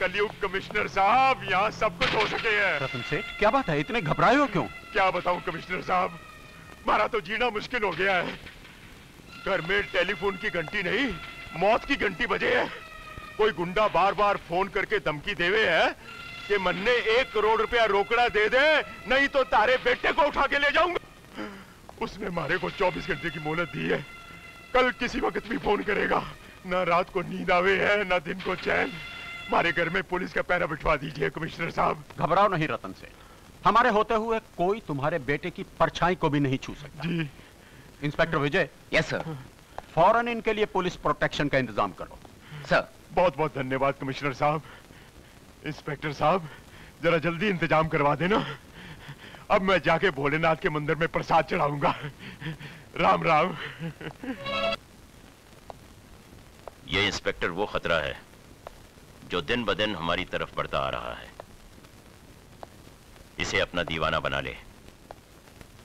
कलयुग कमिश्नर साहब यहाँ सब कुछ हो सके है। रतन सेठ क्या बात है? इतने घबराए हो क्यों? क्या बताऊँ कमिश्नर साहब मारा तो जीना मुश्किल हो गया है। घर में टेलीफोन की घंटी नहीं मौत की घंटी बजे है। कोई गुंडा बार बार फ़ोन करके धमकी देवे है कि मन्ने एक करोड़ रुपया रोकड़ा दे दे नहीं तो तारे बेटे को उठा के ले जाऊँगा। उसने मारे को 24 घंटे की मोहलत दी है। कल किसी वक्त भी फ़ोन करेगा। ना रात को नींद आवे है ना दिन को चैन। हमारे घर में पुलिस का पैरा बिठवा दीजिए कमिश्नर साहब। घबराओ नहीं रतन से। हमारे होते हुए कोई तुम्हारे बेटे की परछाई को भी नहीं छू सकता। जी। इंस्पेक्टर विजय यस सर फ़ौरन इनके लिए पुलिस प्रोटेक्शन का इंतज़ाम करो। सर बहुत बहुत धन्यवाद कमिश्नर साहब। इंस्पेक्टर साहब जरा जल्दी इंतज़ाम करवा देना। अब मैं जाके भोलेनाथ के मंदिर में प्रसाद चढ़ाऊँगा। राम राम ये इंस्पेक्टर वो खतरा है। जो दिन ब दिन हमारी तरफ़ बढ़ता आ रहा है। इसे अपना दीवाना बना ले।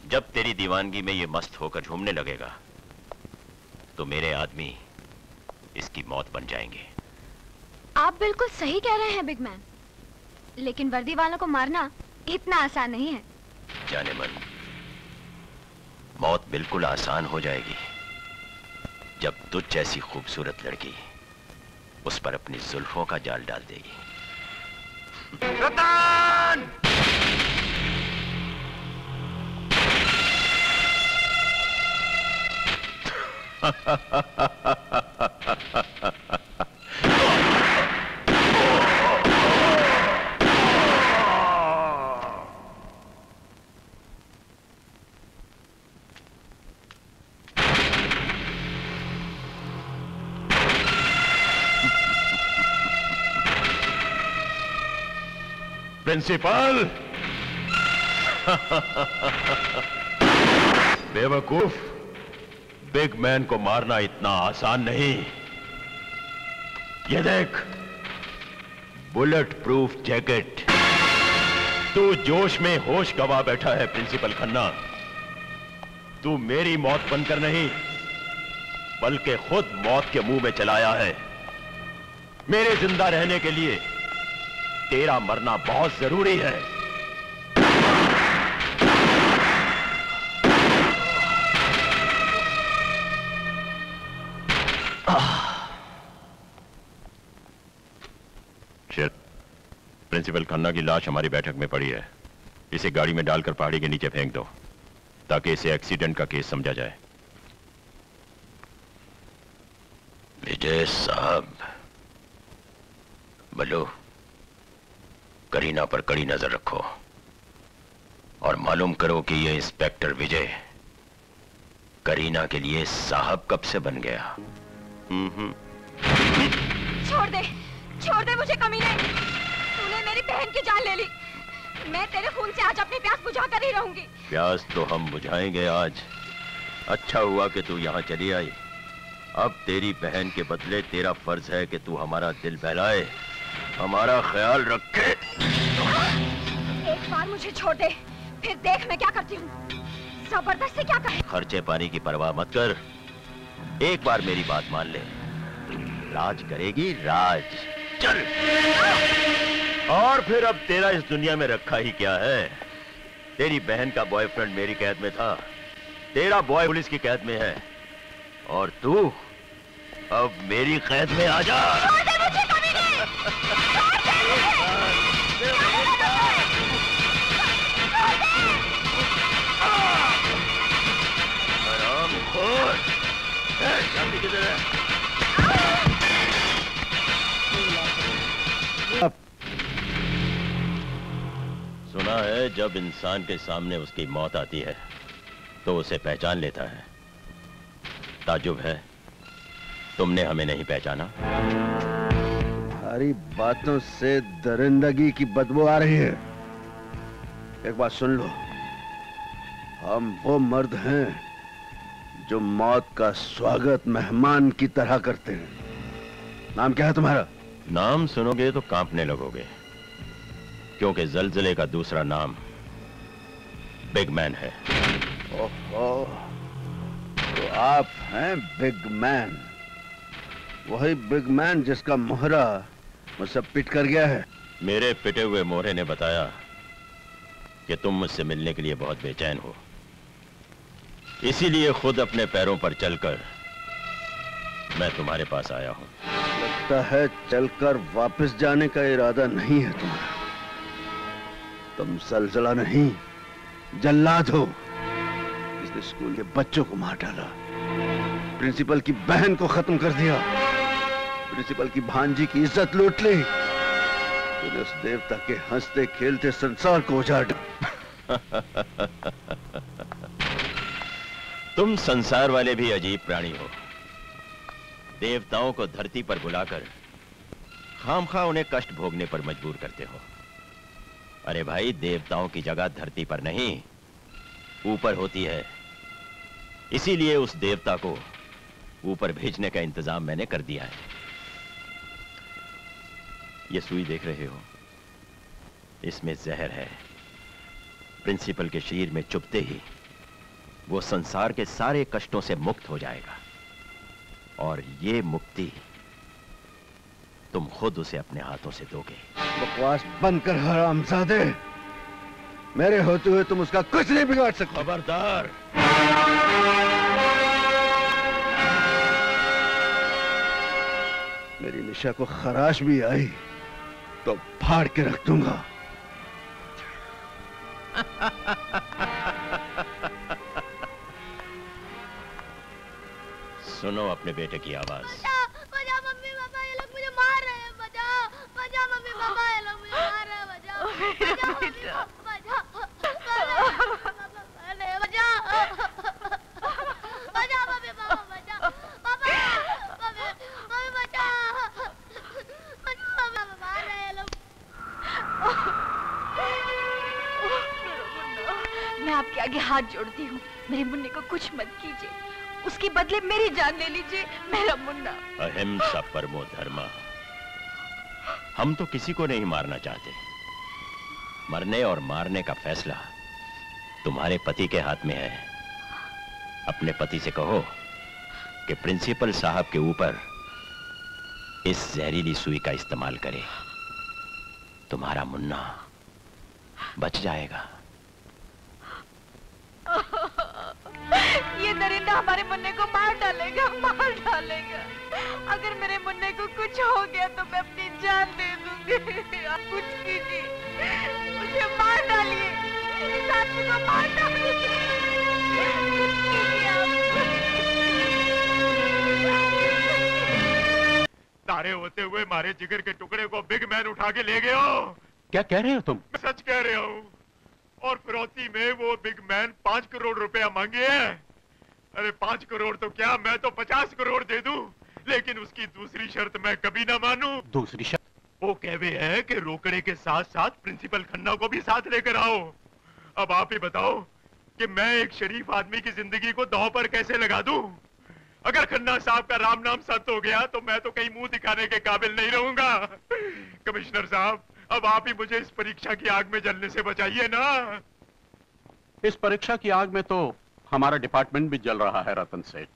जब तेरी दीवानगी में ये मस्त होकर झूमने लगेगा तो मेरे आदमी इसकी मौत बन जाएँगे। आप बिल्कुल सही कह रहे हैं बिग मैन। लेकिन वर्दी वालों को मारना इतना आसान नहीं है। जाने मन मौत बिल्कुल आसान हो जाएगी जब तुझ जैसी खूबसूरत लड़की उस पर अपनी जुल्फों का जाल डाल देगी। रतन! प्रिंसिपल। बेवकूफ़। बिग मैन को मारना इतना आसान नहीं। ये देख। Bullet proof jacket. तू जोश में होश गवा बैठा है, प्रिंसिपल खन्ना। तू मेरी मौत बनकर नहीं, बल्कि खुद मौत के मुँह में चलाया है। मेरे ज़िंदा रहने के लिए तेरा मरना बहुत ज़रूरी है। प्रिंसिपल खन्ना की लाश हमारी बैठक में पड़ी है। इसे गाड़ी में डालकर पहाड़ी के नीचे फेंक दो, ताकि इसे एक्सीडेंट का केस समझा जाए। विजय साहब, बलो। करीना पर कड़ी नज़र रखो और मालूम करो कि ये इंस्पेक्टर विजय करीना के लिए साहब कब से बन गया। छोड़ दे छोड़ दे मुझे कमीने। तूने मेरी बहन की जान ले ली। मैं तेरे खून से आज अपनी प्यास बुझा कर ही रहूँगी। प्यास तो हम बुझाएँगे आज। अच्छा हुआ कि तू यहाँ चली आई। अब तेरी बहन के बदले तेरा फ़र्ज़ है कि तू हमारा दिल बहलाए। हमारा ख्याल रखे। एक बार मुझे छोड़ दे। फिर देख मैं क्या करती हूँ। ज़बरदस्ती क्या कर खर्चे पानी की परवाह मत कर। एक बार मेरी बात मान ले। राज करेगी राज। चल। और फिर अब तेरा इस दुनिया में रखा ही क्या है? तेरी बहन का बॉयफ्रेंड मेरी कैद में था। तेरा बॉय पुलिस की कैद में है। और तू अब मेरी कैद में आ जा। सुना है, जब इंसान के सामने उसकी मौत आती है तो उसे पहचान लेता है। ताजुब है, तुमने हमें नहीं पहचाना। सारी बातों से दरिंदगी की बदबू आ रही है। एक बात सुन लो। हम वो मर्द हैं जो मौत का स्वागत मेहमान की तरह करते हैं। नाम क्या है तुम्हारा? नाम सुनोगे तो कांपने लगोगे क्योंकि जलजले का दूसरा नाम बिग मैन है। ओहो तो आप हैं बिग मैन। वही बिग मैन जिसका मोहरा मुझसे पिट कर गया है। मेरे पिटे हुए मोहरे ने बताया कि तुम मुझसे मिलने के लिए बहुत बेचैन हो। इसीलिए खुद अपने पैरों पर चलकर मैं तुम्हारे पास आया हूँ। लगता है चलकर वापस जाने का इरादा नहीं है तुम्हारा। तुम सलसला नहीं जल्लाद हो। इसने स्कूल के बच्चों को मार डाला। प्रिंसिपल की बहन को खत्म कर दिया। प्रिंसिपल की भांजी की इज़्ज़त लूट ली। तूने उस देवता के हँसते खेलते संसार को उजाड़ तुम संसार वाले भी अजीब प्राणी हो। देवताओं को धरती पर बुलाकर खामखा उन्हें कष्ट भोगने पर मजबूर करते हो। अरे भाई, देवताओं की जगह धरती पर नहीं, ऊपर होती है। इसीलिए उस देवता को ऊपर भेजने का इंतज़ाम मैंने कर दिया है। ये सुई देख रहे हो। इसमें जहर है। प्रिंसिपल के शरीर में चुपते ही वो संसार के सारे कष्टों से मुक्त हो जाएगा। और ये मुक्ति तुम खुद उसे अपने हाथों से दोगे। बकवास बंद कर हरामजादे मेरे होते हुए तुम उसका कुछ नहीं बिगाड़ सकते खबरदार। मेरी निशा को खराश भी आई। तो फाड़ के रख दूँगा। सुनो अपने बेटे की आवाज़। बजा मम्मी पापा ये लोग मुझे मार रहे हैं बजा बजा मम्मी पापा ये लोग मुझे मार रहे हैं बजा बजा मम्मी पापा, बजा बजा बजा मम्मी पापा बजा पापा मम्मी मम्मी बजा बजा मम्मी मार रहे हैं ये लोग मैं आपके आगे हाथ जोड़ती हूँ। मेरे मुन्ने को कुछ मत कीजिए। उसके बदले मेरी जान ले लीजिए, मेरा मुन्ना। अहिंसा परमो धर्मा हम तो किसी को नहीं मारना चाहते। मरने और मारने का फैसला तुम्हारे पति के हाथ में है। अपने पति से कहो कि प्रिंसिपल साहब के ऊपर इस जहरीली सुई का इस्तेमाल करे। तुम्हारा मुन्ना बच जाएगा। ये दरिंदा हमारे मुन्ने को मार डालेगा मार डालेगा। अगर मेरे मुन्ने को कुछ हो गया तो मैं अपनी जान दे दूँगी। आप कुछ कीजिए। मुझे मार डालिए। इस आदमी को मार डालिए। तारे होते हुए मारे जिगर के टुकड़े को बिग मैन उठा के ले गए हो। क्या कह रहे हो तुम? सच कह रहे हो। और फिरौती में वो बिग मैन पाँच करोड़ रुपया मांगे हैं। अरे पाँच करोड़ तो क्या? मैं तो पचास करोड़ दे दूँ। लेकिन उसकी दूसरी शर्त मैं कभी ना मानूं। दूसरी शर्त? वो कहवे है कि रोकड़े के साथ साथ प्रिंसिपल खन्ना को भी साथ लेकर आओ। अब आप ही बताओ कि मैं एक शरीफ आदमी की ज़िंदगी को दांव पर कैसे लगा दूँ? अगर खन्ना साहब का राम नाम सत्य हो गया तो मैं तो कहीं मुँह दिखाने के काबिल नहीं रहूँगा। कमिश्नर साहब अब आप ही मुझे इस परीक्षा की आग में जलने से बचाइए ना। इस परीक्षा की आग में तो हमारा डिपार्टमेंट भी जल रहा है, रतन सेठ।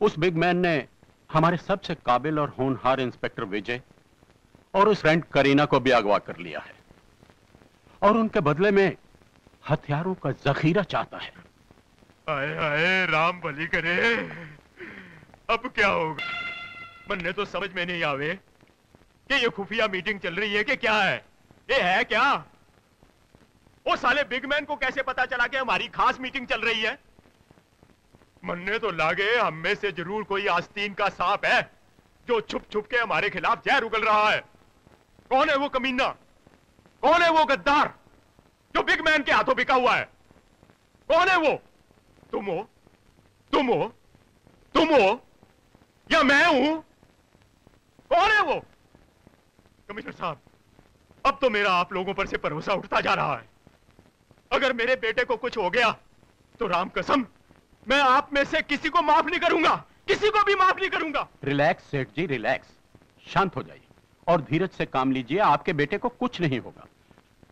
उस बिग मैन ने हमारे सबसे काबिल और होनहार इंस्पेक्टर विजय और उस रेंट करीना को भी अगवा कर लिया है। और उनके बदले में हथियारों का जखीरा चाहता है। आए आए, राम भली करे। अब क्या होगा? बनने तो समझ में नहीं आवे कि ये खुफिया मीटिंग चल रही है कि क्या है? ये है क्या? वो साले बिग मैन को कैसे पता चला कि हमारी खास मीटिंग चल रही है? मन्ने तो लागे, हम में से ज़रूर कोई आस्तीन का सांप है, जो छुप छुप के हमारे खिलाफ जहर उगल रहा है। कौन है वो कमीना? कौन है वो गद्दार, जो बिग मैन के हाथों बिका हुआ है? कौन है वो? तुम हो? तुम हो? तुम हो? या मैं हूँ? कौन है वो? कमिश्नर साहब, अब तो मेरा आप लोगों पर से भरोसा उठता जा रहा है। अगर मेरे बेटे को कुछ हो गया तो राम कसम मैं आप में से किसी को माफ़ नहीं करूँगा। किसी को भी माफ़ नहीं करूँगा। रिलैक्स सेठ जी रिलैक्स। शांत हो जाइए और धीरज से काम लीजिए आपके बेटे को कुछ नहीं होगा।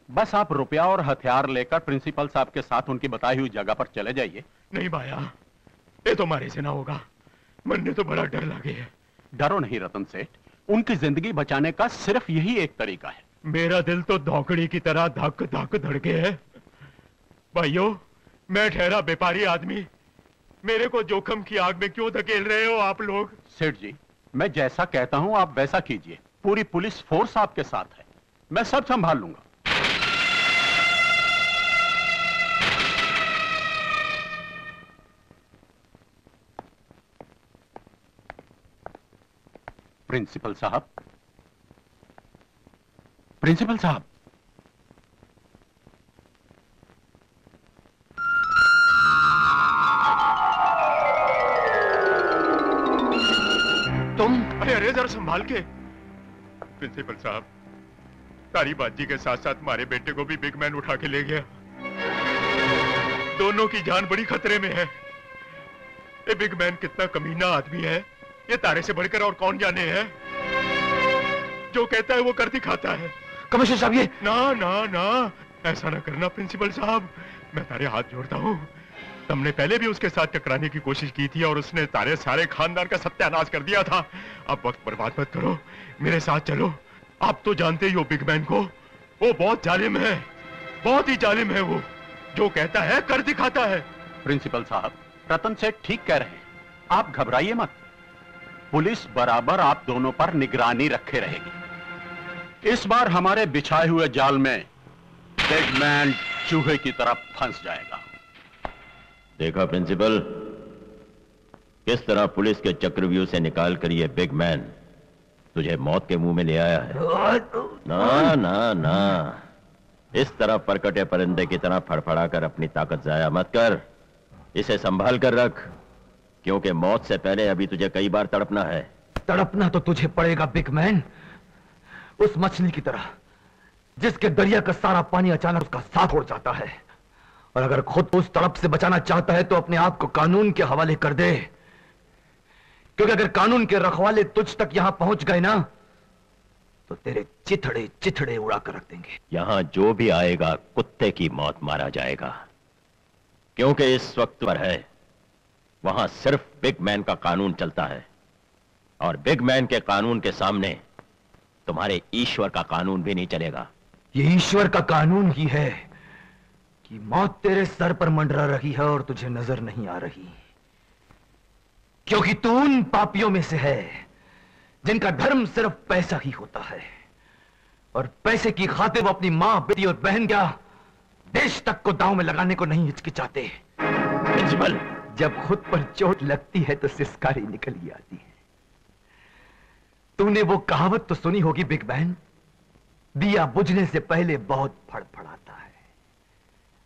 बस आप रुपया और हथियार लेकर प्रिंसिपल साहब के साथ उनकी बताई हुई जगह पर चले जाइए। नहीं भाया ये तो मारे से ना होगा। मन ने तो बड़ा डर लगे है। डरो नहीं रतन सेठ उनकी ज़िंदगी बचाने का सिर्फ़ यही एक तरीका है। मेरा दिल तो धौकड़ी की तरह धक धक धड़के है। भाइयों, मैं ठहरा व्यापारी आदमी। मेरे को जोखम की आग में क्यों धकेल रहे हो आप लोग? सेठ जी, मैं जैसा कहता हूँ, आप वैसा कीजिए। पूरी पुलिस फोर्स आपके साथ है। मैं सब संभाल लूँगा। प्रिंसिपल साहब? प्रिंसिपल साहब? संभाल के। प्रिंसिपल साहब तारी बाजी के साथ साथ हमारे बेटे को भी बिग मैन उठा के ले गया। दोनों की जान बड़ी खतरे में है। ये बिग मैन कितना कमीना आदमी है ये तारे से बढ़कर और कौन जाने है? जो कहता है वो कर दिखाता है। कमिश्नर साहब ये ना ना ना ऐसा ना करना प्रिंसिपल साहब। मैं तारे हाथ जोड़ता हूँ। तुमने पहले भी उसके साथ टकराने की कोशिश की थी और उसने तारे सारे खानदान का सत्यानाश कर दिया था। अब वक्त बर्बाद मत करो। मेरे साथ चलो। आप तो जानते ही हो, बिग मैन को। वो बहुत जालिम है। बहुत ही जालिम है वो। जो कहता है, कर दिखाता है। प्रिंसिपल साहब, रतन सेठ ठीक कह रहे हैं। आप घबराइए मत। पुलिस बराबर आप दोनों पर निगरानी रखे रहेगी। इस बार हमारे बिछाए हुए जाल में बिग मैन चूहे की तरफ़ फंस जाएगा। देखा, प्रिंसिपल? किस तरह पुलिस के चक्रव्यूह से निकाल कर ये बिग मैन तुझे मौत के मुँह में ले आया है? ना ना ना। इस तरह परकटे परिंदे की तरह फड़फड़ा कर अपनी ताकत जाया मत कर। इसे संभाल कर रख, क्योंकि मौत से पहले अभी तुझे कई बार तड़पना है। तड़पना तो तुझे पड़ेगा, बिग मैन। उस मछली की तरह, जिसके दरिया का सारा पानी अचानक उसका साथ उड़ जाता है। और अगर खुद उस तड़प से बचाना चाहता है तो अपने आप को कानून के हवाले कर दे। क्योंकि अगर कानून के रखवाले तुझ तक यहाँ पहुँच गए ना तो तेरे चिथड़े चिथड़े उड़ा कर रख देंगे। यहाँ जो भी आएगा कुत्ते की मौत मारा जाएगा। क्योंकि इस वक्त पर है वहाँ सिर्फ़ बिग मैन का कानून चलता है। और बिग मैन के कानून के सामने तुम्हारे ईश्वर का कानून भी नहीं चलेगा। ये ईश्वर का कानून ही है। कि मौत तेरे सर पर मंडरा रही है और तुझे नज़र नहीं आ रही। क्योंकि तू उन पापियों में से है जिनका धर्म सिर्फ़ पैसा ही होता है। और पैसे की खातिर वो अपनी माँ, बेटी और बहन क्या देश तक को दांव में लगाने को नहीं हिचकिचाते। प्रिंसिपल जब खुद पर चोट लगती है तो सिस्कारी निकल ही आती है। तूने वो कहावत तो सुनी होगी, बिग बहन? दिया बुझने से पहले बहुत फड़फड़ाता है।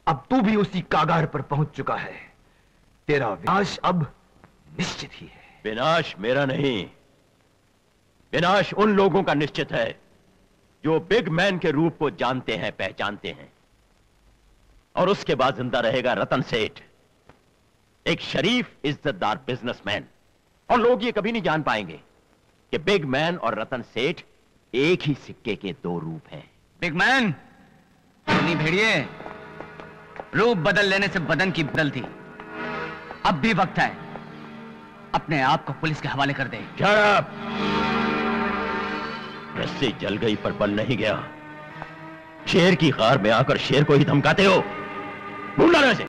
अब तू भी उसी कागार पर पहुँच चुका है। तेरा विनाश अब निश्चित ही है। विनाश मेरा नहीं। विनाश उन लोगों का निश्चित है जो बिग मैन के रूप को जानते हैं पहचानते हैं। और उसके बाद ज़िंदा रहेगा रतन सेठ एक शरीफ इज्जतदार बिजनेसमैन। और लोग ये कभी नहीं जान पाएँगे कि बिग मैन और रतन सेठ एक ही सिक्के के दो रूप हैं। बिग मैन भेड़िए। रूप बदल लेने से बदन की बदलती अब भी वक्त है। अपने आप को पुलिस के हवाले कर दे। रस्सी जल गई पर बल नहीं गया। शेर की कार में आकर शेर को ही धमकाते हो। ढूंढा ना इसे।